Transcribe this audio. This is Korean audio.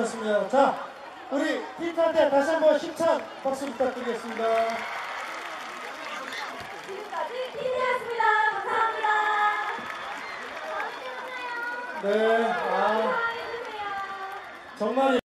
수고하셨습니다. 자, 우리 힌트한테 다시 한번 심창 박수 부탁드리겠습니다. 지금까지 피트였습니다. 감사합니다. 네, 아, 정말.